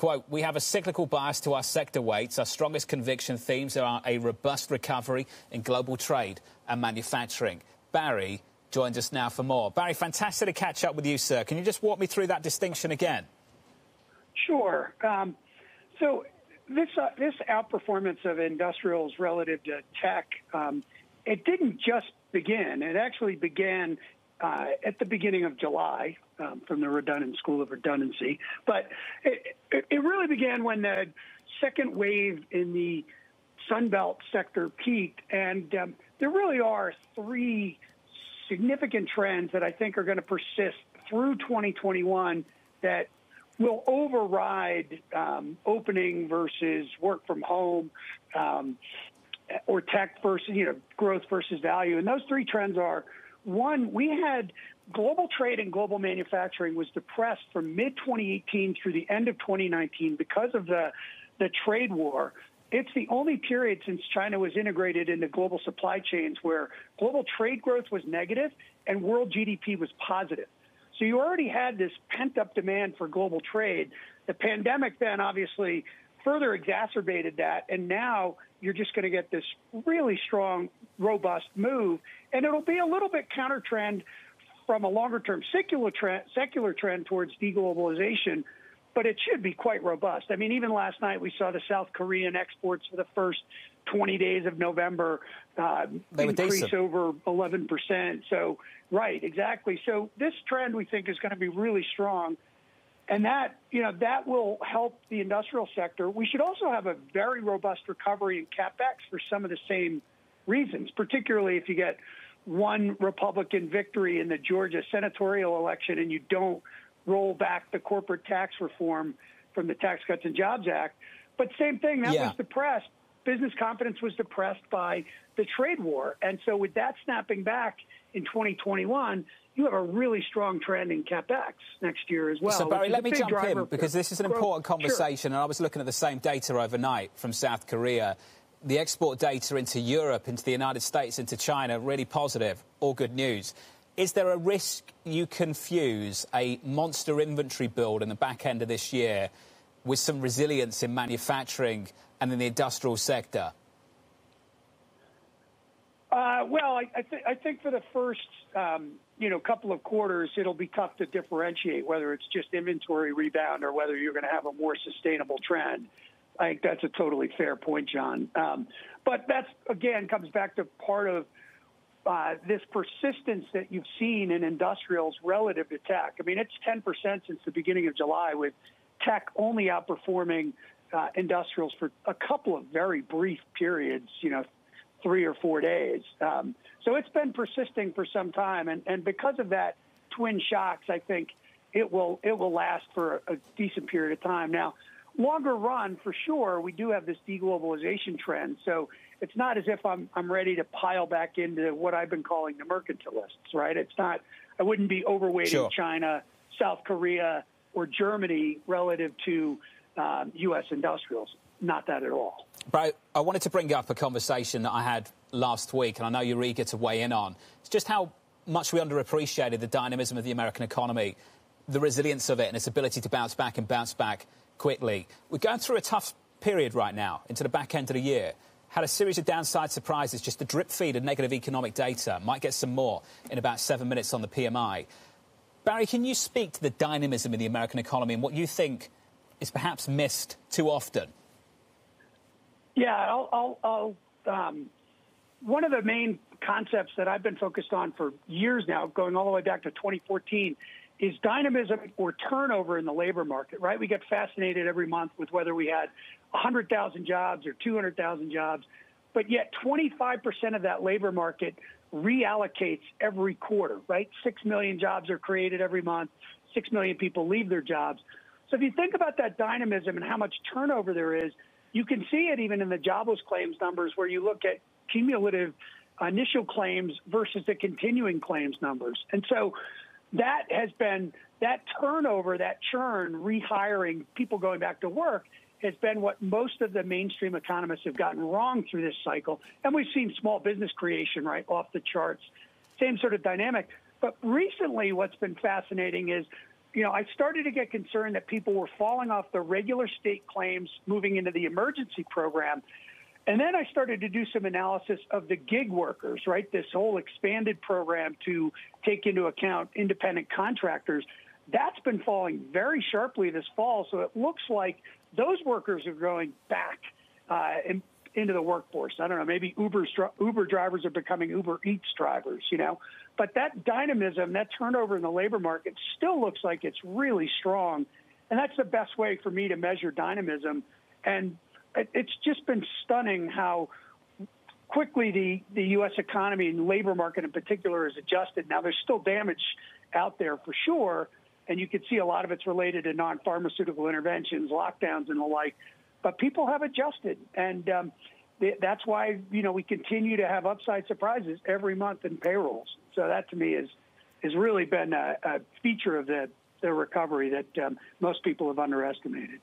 Quote, we have a cyclical bias to our sector weights. Our strongest conviction themes are a robust recovery in global trade and manufacturing. Barry joins us now for more. Barry, fantastic to catch up with you, sir. Can you just walk me through that distinction again? Sure. Um, so this uh, this outperformance of industrials relative to tech, um, it didn't just begin. It actually began uh, at the beginning of July um, from the redundant school of redundancy. But it, it, really began when the second wave in the Sunbelt sector peaked, and um, there really are three significant trends that I think are going to persist through 2021 that will override um, opening versus work from home um, or tech versus you know growth versus value. And those three trends are one, we had global trade and global manufacturing was depressed from mid 2018 through the end of 2019 because of the the trade war. It's the only period since China was integrated into global supply chains where global trade growth was negative and world GDP was positive. So you already had this pent up demand for global trade. The pandemic then obviously further exacerbated that. And now you're just going to get this really strong, robust move. And it'll be a little bit counter trend from a longer term secular trend, secular trend towards deglobalization, but it should be quite robust. I mean, even last night we saw the South Korean exports for the first 20 days of November uh, increase over 11%. So, right, exactly. So this trend we think is going to be really strong. And that, you know, that will help the industrial sector. We should also have a very robust recovery in capex for some of the same reasons, particularly if you get one Republican victory in the Georgia senatorial election and you don't roll back the corporate tax reform from the Tax Cuts and Jobs Act. But same thing, that yeah. was depressed. Business confidence was depressed by the trade war. And so with that snapping back in 2021, you have a really strong trend in capex next year as well. So Barry, let me jump in because this is an important conversation, sure. and I was looking at the same data overnight from South Korea. The export data into Europe, into the United States, into China, really positive, all good news. Is there a risk you confuse a monster inventory build in the back end of this year with some resilience in manufacturing and in the industrial sector? Uh, well, I, I, th- I, think for the first, um, you know, couple of quarters, it'll be tough to differentiate whether it's just inventory rebound or whether you're going to have a more sustainable trend. I think that's a totally fair point, John. Um, but that's again comes back to part of uh, this persistence that you've seen in industrials relative to tech. I mean, it's 10% since the beginning of July, with tech only outperforming uh, industrials for a couple of very brief periods, you know, three or four days. Um, so it's been persisting for some time, and, and because of that twin shocks, I think it will it will last for a, a decent period of time. Now, longer run, for sure, we do have this deglobalization trend. So it's not as if I'm I'm ready to pile back into what I've been calling the mercantilists, right? It's not. I wouldn't be overweighting sure. China, South Korea, or Germany relative to um, U.S. industrials. Not that at all. Bro, I wanted to bring up a conversation that I had last week, and I know you're eager to weigh in on. It's just how much we underappreciated the dynamism of the American economy, the resilience of it, and its ability to bounce back and bounce back quickly. We're going through a tough period right now into the back end of the year had a series of downside surprises, just a drip feed of negative economic data. Might get some more in about seven minutes on the PMI. Barry, can you speak to the dynamism in the American economy and what you think is perhaps missed too often? Yeah, I'll, I'll, I'll um, one of the main concepts that I've been focused on for years now, going all the way back to 2014, is dynamism or turnover in the labor market, right? We get fascinated every month with whether we had 100,000 jobs or 200,000 jobs, but yet 25% of that labor market reallocates every quarter, right? Six million jobs are created every month, six million people leave their jobs. So if you think about that dynamism and how much turnover there is, you can see it even in the jobless claims numbers where you look at cumulative initial claims versus the continuing claims numbers. And so that has been that turnover, that churn, rehiring, people going back to work has been what most of the mainstream economists have gotten wrong through this cycle. And we've seen small business creation right off the charts, same sort of dynamic. But recently, what's been fascinating is you know, I started to get concerned that people were falling off the regular state claims moving into the emergency program. And then I started to do some analysis of the gig workers, right? This whole expanded program to take into account independent contractors. That's been falling very sharply this fall. So it looks like those workers are going back uh, in, into the workforce. I don't know, maybe Uber Uber drivers are becoming Uber Eats drivers, you know. But that dynamism, that turnover in the labor market still looks like it's really strong. And that's the best way for me to measure dynamism. And it's just been stunning how quickly the, the U.S. economy and labor market in particular has adjusted. Now, there's still damage out there for sure, and you can see a lot of it's related to non pharmaceutical interventions, lockdowns, and the like but people have adjusted, and um, that's why you know we continue to have upside surprises every month in payrolls. So that to me is has really been a, a feature of the the recovery that um, most people have underestimated.